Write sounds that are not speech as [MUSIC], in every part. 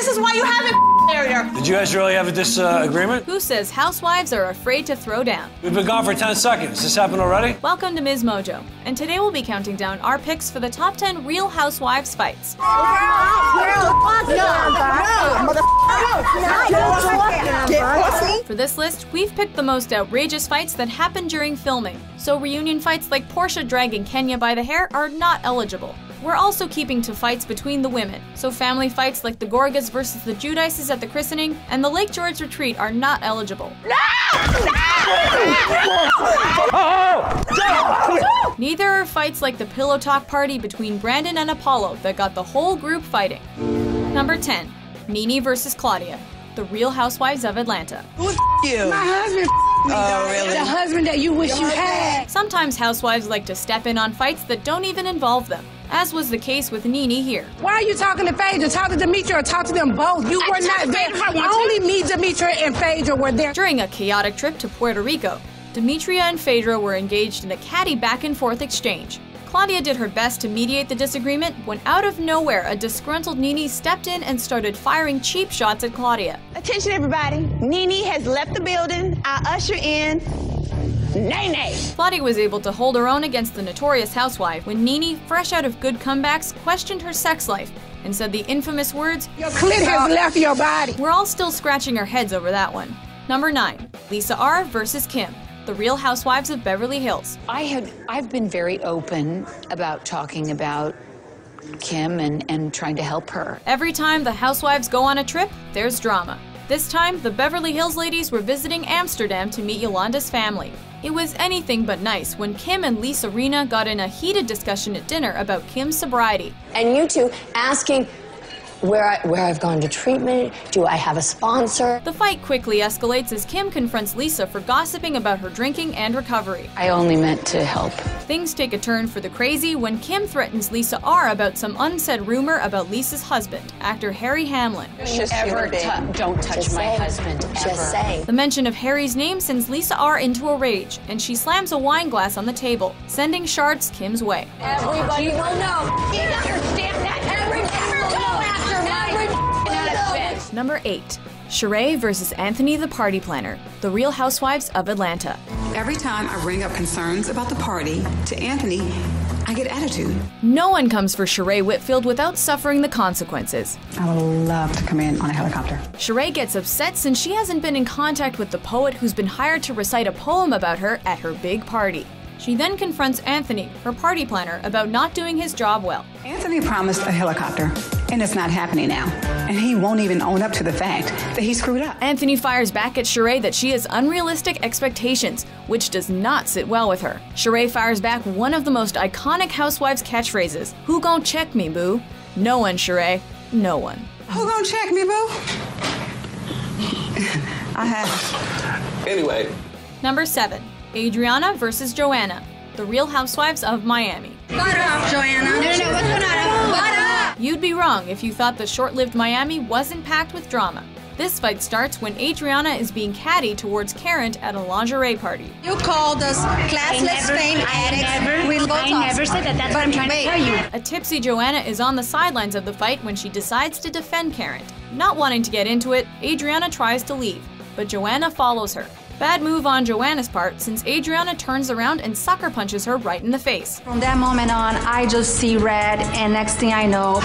This is why you haven't married [LAUGHS] her. Did you guys really have this uh. Who says housewives are afraid to throw down? We've been gone for 10 seconds. This happened already? Welcome to Ms. Mojo, and today we'll be counting down our picks for the top 10 real housewives fights. For this list, we've picked the most outrageous fights that happened during filming, so reunion fights like Porsha dragging Kenya by the hair are not eligible. We're also keeping to fights between the women, so family fights like the Gorgas versus the Giudices at the christening and the Lake George retreat are not eligible. Neither are fights like the pillow talk party between Brandon and Apollo that got the whole group fighting. Number 10, Nene versus Claudia, the Real Housewives of Atlanta. Who you? My husband. Oh, really? The husband that you wish you had. Sometimes housewives like to step in on fights that don't even involve them, as was the case with Nene here. Why are you talking to Phaedra? Talk to Demetria or talk to them both. You were not there. Only me, Demetria, and Phaedra were there. During a chaotic trip to Puerto Rico, Demetria and Phaedra were engaged in a catty back and forth exchange. Claudia did her best to mediate the disagreement when out of nowhere a disgruntled Nene stepped in and started firing cheap shots at Claudia. Attention, everybody. Nene has left the building. I usher in Nene. Claudia was able to hold her own against the notorious housewife when Nene, fresh out of good comebacks, questioned her sex life and said the infamous words, Your clit has left your body. We're all still scratching our heads over that one. Number 9. Lisa R. versus Kim, the Real Housewives of Beverly Hills. I had I've been very open about talking about Kim and, and trying to help her. Every time the housewives go on a trip, there's drama. This time, the Beverly Hills ladies were visiting Amsterdam to meet Yolanda's family. It was anything but nice when Kim and Lisa Rinna got in a heated discussion at dinner about Kim's sobriety. And you two asking where, I, where I've gone to treatment, do I have a sponsor? The fight quickly escalates as Kim confronts Lisa for gossiping about her drinking and recovery. I only meant to help. Things take a turn for the crazy when Kim threatens Lisa R about some unsaid rumor about Lisa's husband, actor Harry Hamlin. Just ever tou- don't touch Just my say. husband ever. Just say. The mention of Harry's name sends Lisa R into a rage, and she slams a wine glass on the table, sending shards Kim's way. Everybody will know. You understand Number 8. Sheree versus Anthony the Party Planner, the Real Housewives of Atlanta. Every time I bring up concerns about the party to Anthony, I get attitude. No one comes for Sheree Whitfield without suffering the consequences. I would love to come in on a helicopter. Sheree gets upset since she hasn't been in contact with the poet who's been hired to recite a poem about her at her big party. She then confronts Anthony, her party planner, about not doing his job well. Anthony promised a helicopter, and it's not happening now. And he won't even own up to the fact that he screwed up. Anthony fires back at Sheree that she has unrealistic expectations, which does not sit well with her. Sheree fires back one of the most iconic housewives catchphrases Who gon' check me, boo? No one, Sheree. No one. Who gonna check me, boo? I have. Anyway, Number 7. Adriana versus Joanna, the Real Housewives of Miami. Butt up, Joanna. No, no, no. What's going on? Butt up. You'd be wrong if you thought the short lived Miami wasn't packed with drama. This fight starts when Adriana is being catty towards Karen at a lingerie party. You called us classless fame addicts. we both I never said that. That's what I'm trying to tell you. A tipsy Joanna is on the sidelines of the fight when she decides to defend Karen. Not wanting to get into it, Adriana tries to leave, but Joanna follows her. Bad move on Joanna's part since Adriana turns around and sucker punches her right in the face. From that moment on, I just see red, and next thing I know,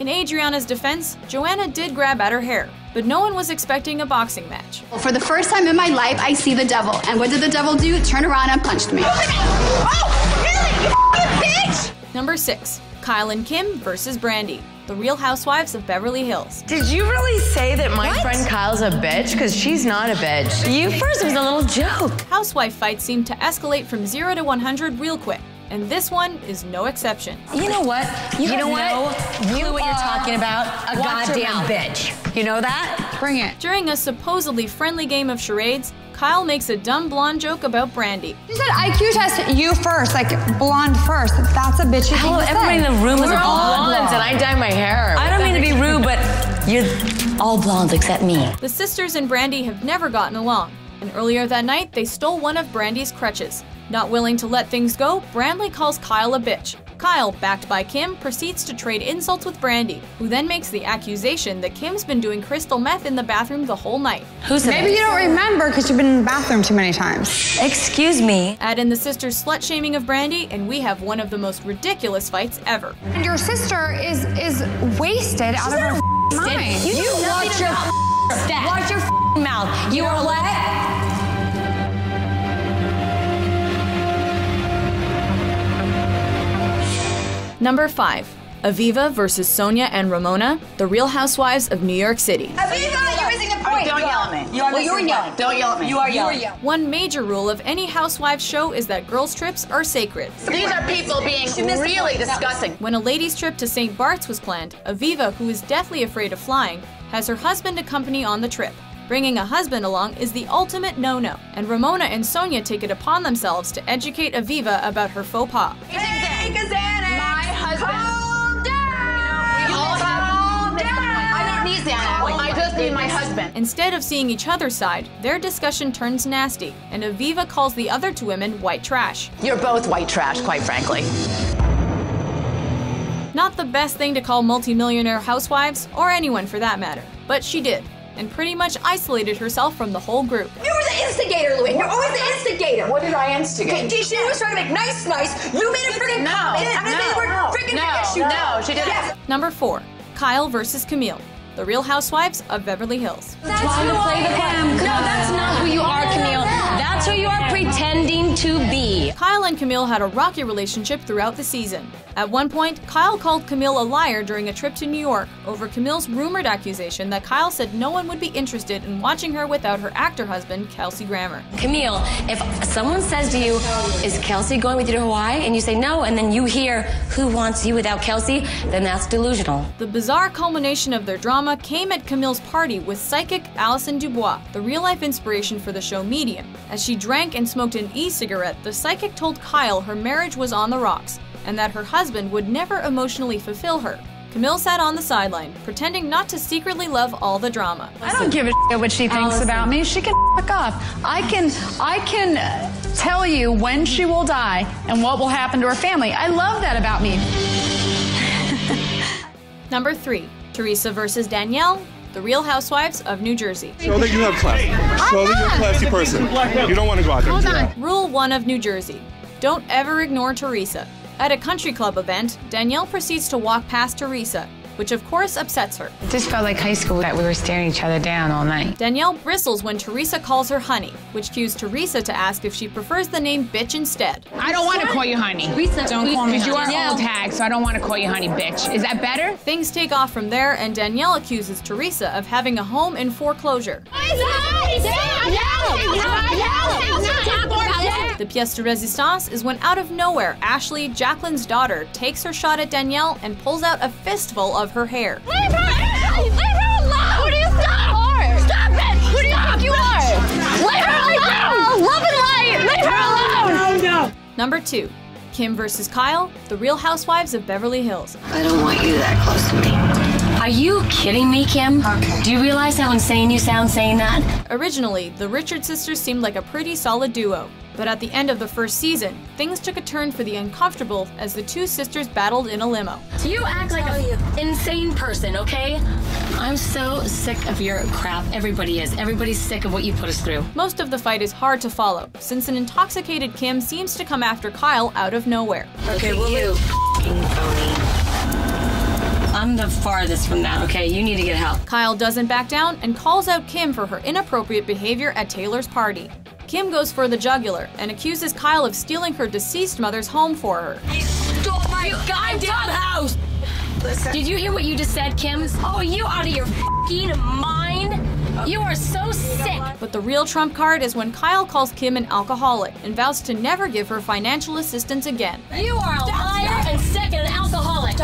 In Adriana's defense, Joanna did grab at her hair, but no one was expecting a boxing match. For the first time in my life, I see the devil. And what did the devil do? Turn around and punched me. Number 6. Kyle and Kim versus Brandy, the Real Housewives of Beverly Hills. Did you really say that my friend Kyle's a bitch? Because she's not a bitch. You first was a little joke. Housewife fights seem to escalate from 0 to 100 real quick, and this one is no exception. You know what? You, You know know what? You You what you're talking about? A goddamn bitch. You know that? bring it. During a supposedly friendly game of charades, Kyle makes a dumb blonde joke about Brandy. She said IQ test you first, like blonde first. That's a bitchy Hello, thing to everybody in the room is We're all blondes, and I dye my hair. I don't mean to be [LAUGHS] rude, but you're all blondes except me. The sisters and Brandy have never gotten along, and earlier that night they stole one of Brandy's crutches. Not willing to let things go, Brandy calls Kyle a bitch. Kyle, backed by Kim, proceeds to trade insults with Brandy, who then makes the accusation that Kim's been doing crystal meth in the bathroom the whole night. Who's Maybe you don't remember because you've been in the bathroom too many times. Excuse me. Add in the sister's slut shaming of Brandy, and we have one of the most ridiculous fights ever. And your sister is is wasted out of her mind. You, watch your watch your mouth. You are what? Number 5. Aviva versus Sonja and Ramona, the Real Housewives of New York City. Aviva, you're missing the point. Don't yell at me. You are well, you're missing yelling. point. Don't yell at me. You are You yelling. One major rule of any Housewives show is that girls' trips are sacred. These are people being She missed really disgusting. When a ladies' trip to St. Bart's was planned, Aviva, who is deathly afraid of flying, has her husband accompany on the trip. Bringing a husband along is the ultimate no no, and Ramona and Sonja take it upon themselves to educate Aviva about her faux pas. Take Xanax. I just need my husband. Instead of seeing each other's side, their discussion turns nasty, and Aviva calls the other two women white trash. You're both white trash, quite frankly. Not the best thing to call multimillionaire housewives, or anyone for that matter, but she did, and pretty much isolated herself from the whole group. You were the instigator, Louis. You're always the instigator. What did I instigate? Okay, she was trying to make nice, nice. You made a freaking No, comment. I'm gonna say the word no, freaking no, issue. no, she didn't. Yes. Number 4. Kyle versus Camille, the Real Housewives of Beverly Hills. That's who I am. No, that's not who you are, Camille. That's who you are pretending to be. And Camille had a rocky relationship throughout the season. At one point, Kyle called Camille a liar during a trip to New York over Camille's rumored accusation that Kyle said no one would be interested in watching her without her actor husband, Kelsey Grammer. Camille, if someone says to you, Is Kelsey going with you to Hawaii? And you say no, and then you hear, Who wants you without Kelsey? Then that's delusional. The bizarre culmination of their drama came at Camille's party with psychic Allison DuBois, the real life inspiration for the show Medium. As she drank and smoked an e cigarette, the psychic told Kyle her marriage was on the rocks and that her husband would never emotionally fulfill her. Camille sat on the sideline, pretending not to secretly love all the drama. I don't give a shit what she thinks about me. She can fuck off. I can, I can uh, tell you when she will die and what will happen to her family. I love that about me. [LAUGHS] Number 3. Teresa versus Danielle, the Real Housewives of New Jersey. Show that you have class. Show that you're a classy person. You don't want to go out there and do that. Rule 1 of New Jersey Don't ever ignore Teresa. At a country club event, Danielle proceeds to walk past Teresa, which of course upsets her. It just felt like high school that we were staring each other down all night. Danielle bristles when Teresa calls her honey, which cues Teresa to ask if she prefers the name bitch instead. I don't want to call you honey. Teresa, don't call me Teresa, You are yeah. old hag, so I don't want to call you honey, bitch. Is that better? Things take off from there, and Danielle accuses Teresa of having a home in foreclosure. The pièce de résistance is when out of nowhere, Ashley, Jacqueline's daughter, takes her shot at Danielle and pulls out a fistful of her hair. Leave her alone! Leave her alone! Who do you stop? Stop it! Who do you think you are? Leave her alone! Love and light! Leave her alone! No, no. Number 2. Kim versus Kyle, The Real Housewives of Beverly Hills. I don't want you that close to me. Are you kidding me, Kim? Do you realize how insane you sound saying that? Originally, the Richard sisters seemed like a pretty solid duo, but at the end of the first season, things took a turn for the uncomfortable as the two sisters battled in a limo. You act like an insane person, okay? I'm so sick of your crap. Everybody is. Everybody's sick of what you put us through. Most of the fight is hard to follow, since an intoxicated Kim seems to come after Kyle out of nowhere. Okay, well, you I'm the farthest from that, okay? You need to get help. Kyle doesn't back down and calls out Kim for her inappropriate behavior at Taylor's party. Kim goes for the jugular and accuses Kyle of stealing her deceased mother's home for her. He Stole my goddamn house! Did you hear what you just said, Kim? Oh, are you out of your fing mind? You are so sick. But the real trump card is when Kyle calls Kim an alcoholic and vows to never give her financial assistance again. You are a liar and sick and an alcoholic.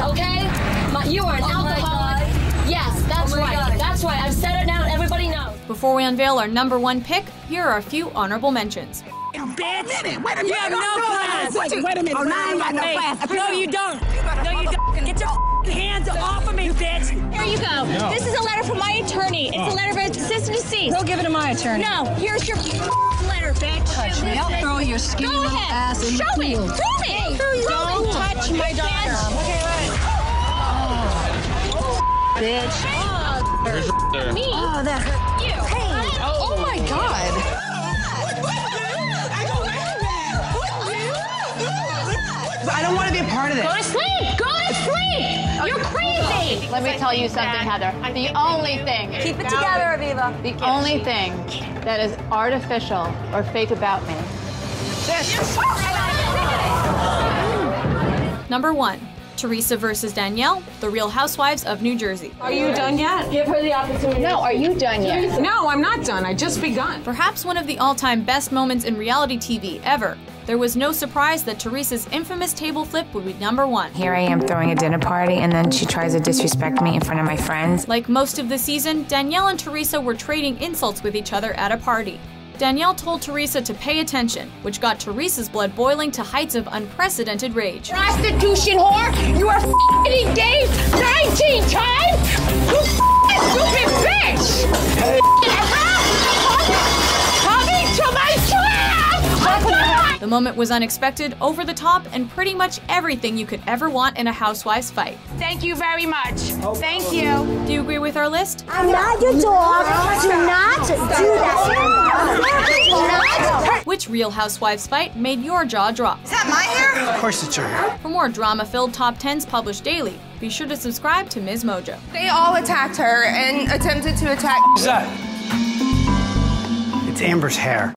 Okay? My- you are an alcoholic. Yes, that's right. That's right. I've said it now everybody knows. Before we unveil our number one pick, here are a few honorable mentions. Bitch. Wait a minute. Wait a minute. You have no class. Wait, wait a minute. Oh, now I ain't got no class. No, you don't. No, you don't. Get your hands off of me, bitch. Here you go. This is a letter from my attorney. It's a oh. letter of assistant to deceased. Go give it to my attorney. No, here's your letter, bitch. Touch me. I'll throw your skinny Go little ahead. ass in Show the me. pool. Throw me. Don't touch. My daughter. Okay, Bitch. Me? Oh, that hurt. You. Hey. Oh, my God. I don't want to be a part of this. Go to sleep. Go to sleep. You're crazy. Let me tell you something, Heather. The only thing. Keep it together, Aviva. The only thing that is artificial or fake about me. Number one, Teresa versus Danielle, The Real Housewives of New Jersey. Are you done yet? Give her the opportunity. No, are you done yet? No, I'm not done. I just begun. Perhaps one of the all time best moments in reality TV ever. There was no surprise that Teresa's infamous table flip would be number one. Here I am throwing a dinner party, and then she tries to disrespect me in front of my friends. Like most of the season, Danielle and Teresa were trading insults with each other at a party. Danielle told Teresa to pay attention, which got Teresa's blood boiling to heights of unprecedented rage. Prostitution whore. You are engaged 19 times. The moment was unexpected, over the top, and pretty much everything you could ever want in a housewives fight. Thank you very much. Thank you. Do you agree with our list? I'm not your dog. Do not do that. Which Real Housewives fight made your jaw drop? Is that my hair? Of course it's your hair. For more drama filled top 10s published daily, be sure to subscribe to Ms. Mojo. They all attacked her and attempted to attack. Who's that? It's Amber's hair.